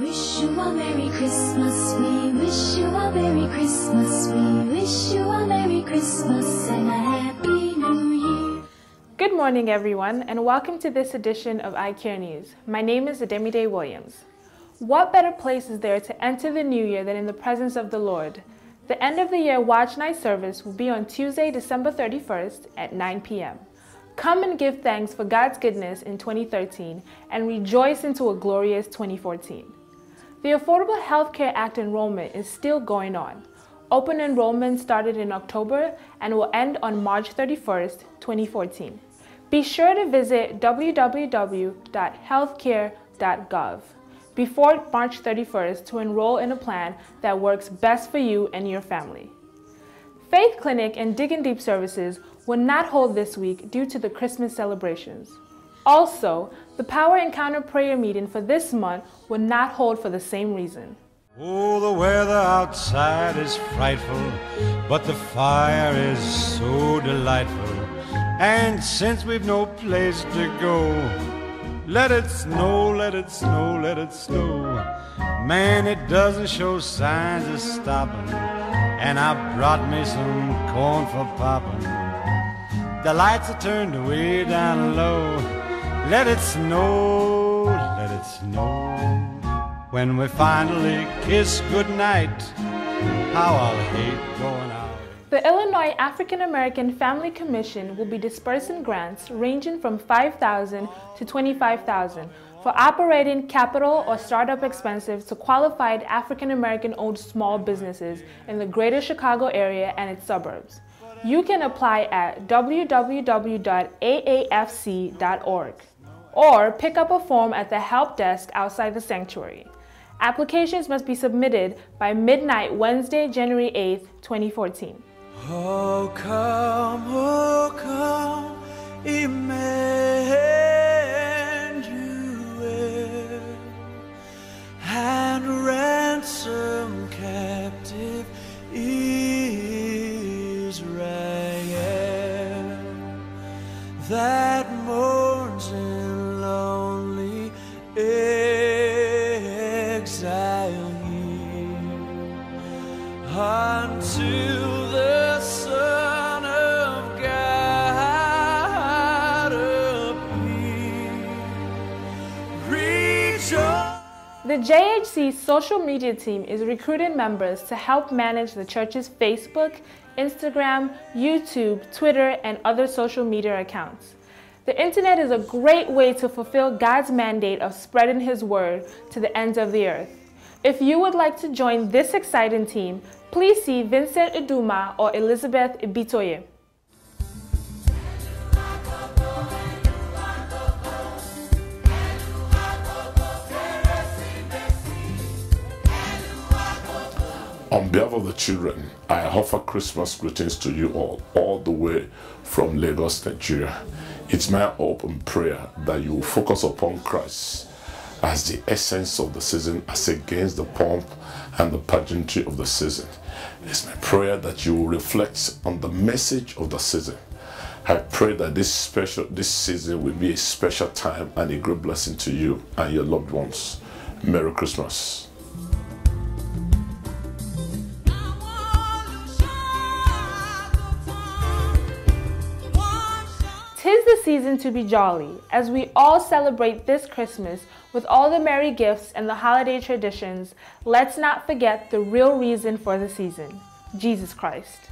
wish you a Merry Christmas. We wish you a Merry Christmas. We wish you a Merry Christmas and a Happy New Year. Good morning, everyone, and welcome to this edition of iCare News. My name is Ademide Williams. What better place is there to enter the new year than in the presence of the Lord? The end of the year watch night service will be on Tuesday, December 31st at 9 p.m. Come and give thanks for God's goodness in 2013 and rejoice into a glorious 2014. The Affordable Health Care Act enrollment is still going on. Open enrollment started in October and will end on March 31st, 2014. Be sure to visit www.healthcare.gov before March 31st to enroll in a plan that works best for you and your family. Faith Clinic and Digging Deep services will not hold this week due to the Christmas celebrations. Also, the Power Encounter prayer meeting for this month will not hold for the same reason. Oh, the weather outside is frightful, but the fire is so delightful. And since we've no place to go, let it snow, let it snow, let it snow. Man, it doesn't show signs of stopping. And I brought me some corn for popping. The lights are turned way down low. Let it snow, let it snow. When we finally kiss goodnight, how I'll hate going out. The Illinois African American Family Commission will be dispersing grants ranging from 5000 to 25000 for operating capital or startup expenses to qualified African American owned small businesses in the greater Chicago area and its suburbs. You can apply at www.aafc.org or pick up a form at the help desk outside the sanctuary. Applications must be submitted by midnight Wednesday, January 8th, 2014. Oh, come, oh, come, Emmanuel, and ransom captive Israel that the Son of God appear. Rejoice. The JHC social media team is recruiting members to help manage the church's Facebook, Instagram, YouTube, Twitter, and other social media accounts. The internet is a great way to fulfill God's mandate of spreading His word to the ends of the earth. If you would like to join this exciting team, please see Vincent Iduma or Elizabeth Ibitoye. On behalf of the children, I offer Christmas greetings to you all, all the way from Lagos, Nigeria. It's my hope and prayer that you will focus upon Christ as the essence of the season, as against the pomp and the pageantry of the season. It's my prayer that you will reflect on the message of the season. I pray that this special this season will be a special time and a great blessing to you and your loved ones. Merry Christmas. Season to be jolly, as we all celebrate this Christmas with all the merry gifts and the holiday traditions. Let's not forget the real reason for the season Jesus Christ.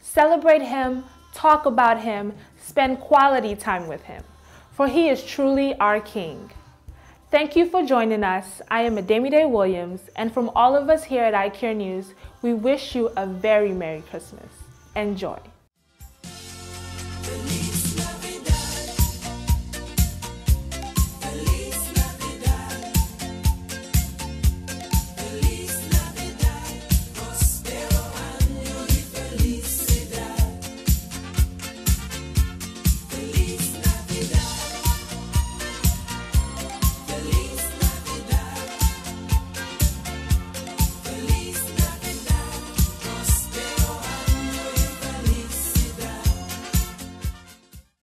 Celebrate Him, talk about Him, spend quality time with Him, for He is truly our King. Thank you for joining us. I am Ademide Williams, and from all of us here at iCare News, we wish you a very Merry Christmas. Enjoy.